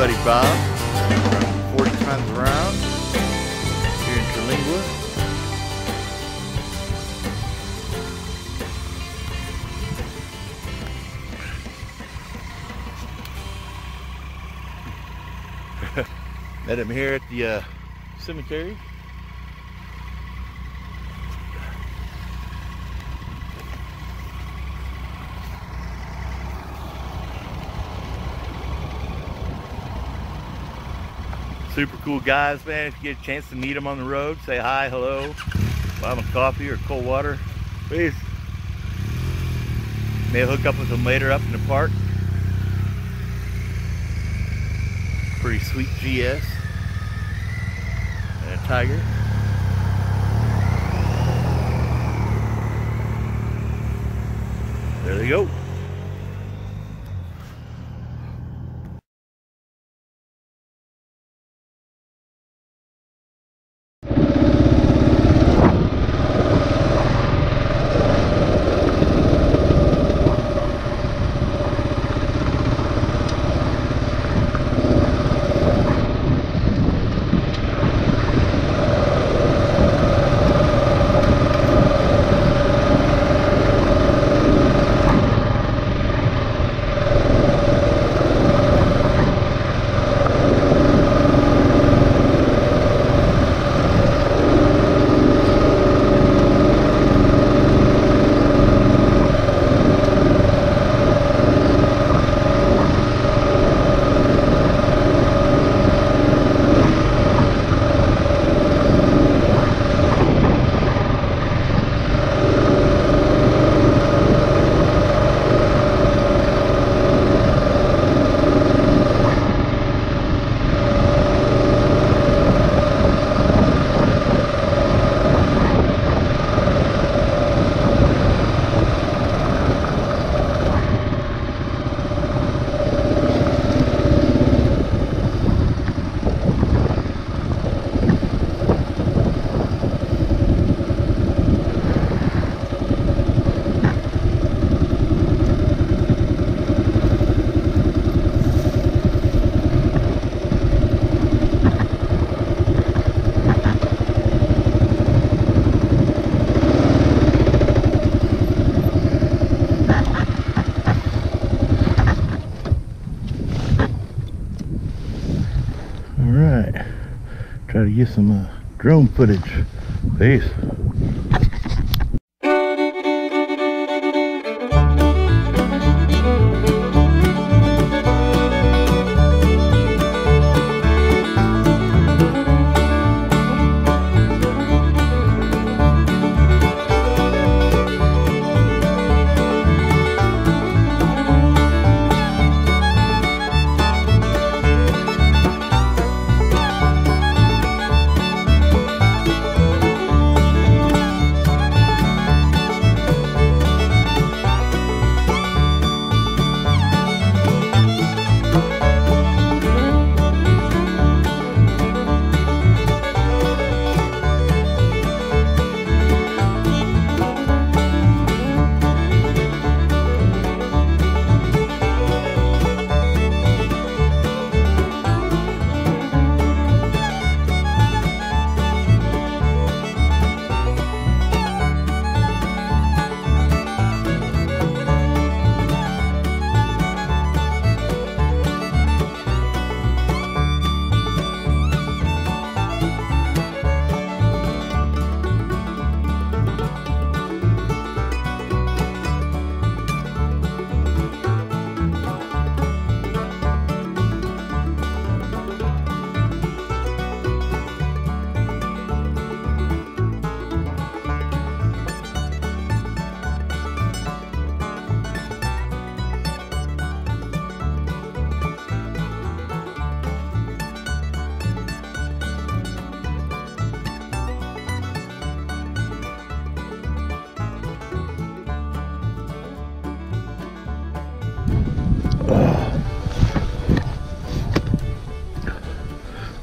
Buddy Bob from 40 Times Around here in Terlingua. Met him here at the uh, cemetery. Super cool guys, man. If you get a chance to meet them on the road, say hi, hello, buy them a coffee or cold water, please. May hook up with them later up in the park. Pretty sweet GS and a Tiger. There they go. All right, try to get some uh, drone footage. Peace.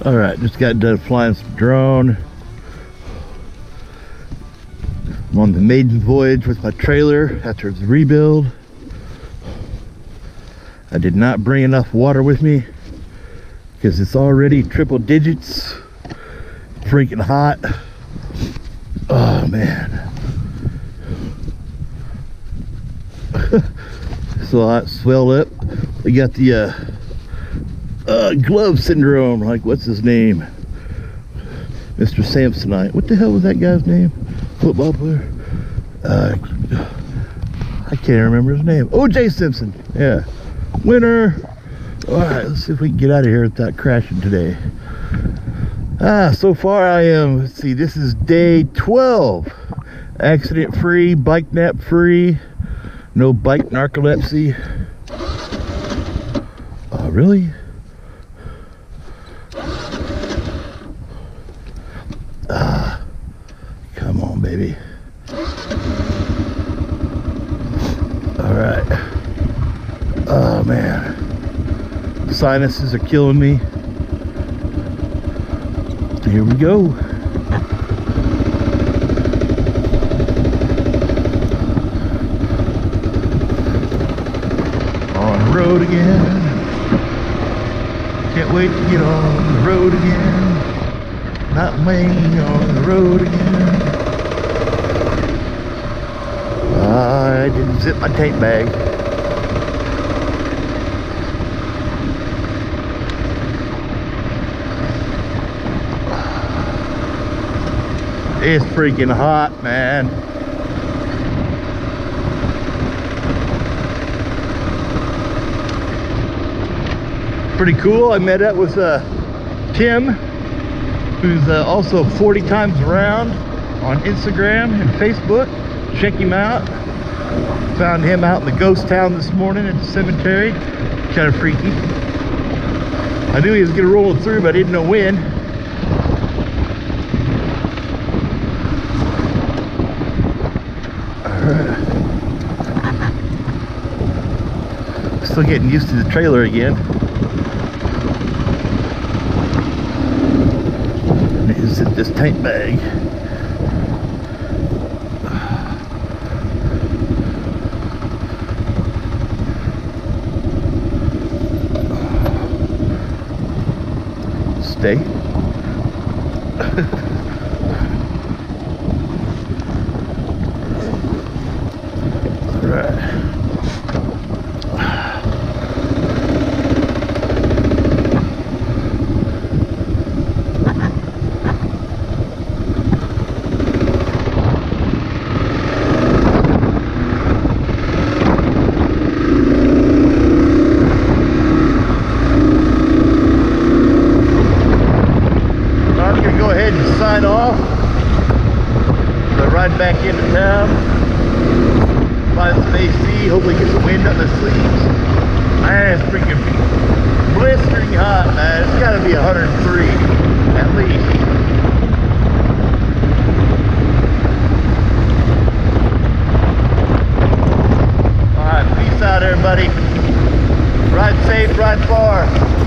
All right, just got done flying some drone. I'm on the maiden voyage with my trailer after the rebuild. I did not bring enough water with me because it's already triple digits. Freaking hot. Oh man. so hot, swelled up. We got the uh, uh, glove syndrome. Like, what's his name? Mr. Samsonite. What the hell was that guy's name? Football player? Uh, I can't remember his name. O.J. Simpson. Yeah. Winner. All right, let's see if we can get out of here without crashing today. Ah, so far I am, let's see, this is day 12. Accident free, bike nap free, no bike narcolepsy. Oh, really? Ah, come on, All right. Oh, man. Sinuses are killing me. Here we go. On the road again. Can't wait to get on the road again. Not laying on the road again. I didn't zip my tank bag. It's freaking hot, man. Pretty cool. I met up with uh, Tim, who's uh, also 40 times around on Instagram and Facebook. Check him out. Found him out in the ghost town this morning at the cemetery. Kind of freaky. I knew he was gonna roll it through, but I didn't know when. Still getting used to the trailer again. This tank bag? Stay. All right. I'm gonna go ahead and sign off. So ride back into town. Find some AC, hopefully get some wind up my sleeves. It's freaking blistering hot, man. It's gotta be 103 at least. Alright, peace out everybody. Ride safe, ride far.